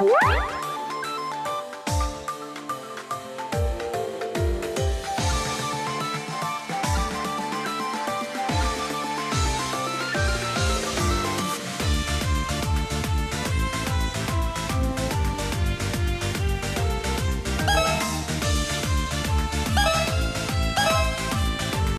Música